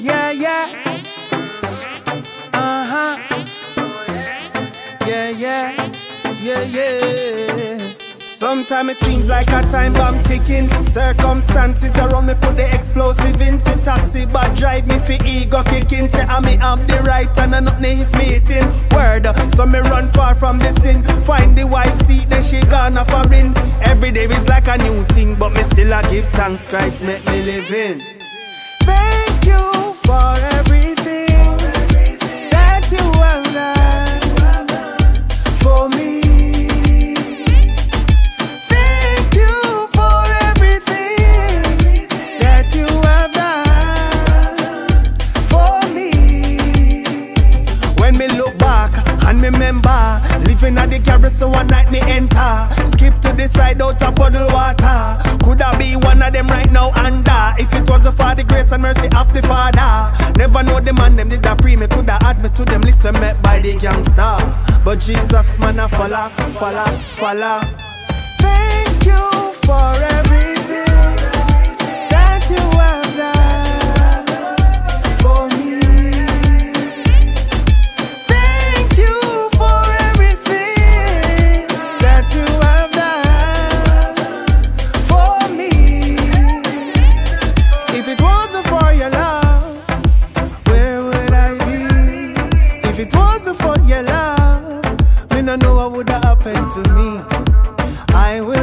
Yeah, yeah. Uh huh. Yeah, yeah. Yeah, yeah. Sometimes it seems like a time bomb ticking. Circumstances around me put the explosive into taxi, but drive me for ego kicking. Say I me have the right and I not if meeting. Word, so me run far from the sin. Find the wife seat, then she gone off a ring. Every day is like a new thing, but me still I give thanks. Christ make me live me remember living at the carousel one night me enter. Skip to the side out of puddle water. Could I be one of them right now under? If it wasn't for the grace and mercy of the Father, never know the man them did a pre me coulda add me to them listen met by the gangster. But Jesus man I follow, follow, follow. your love, where would I be? If it wasn't for your love, me no know what would have happened to me. I will.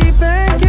keep thinking.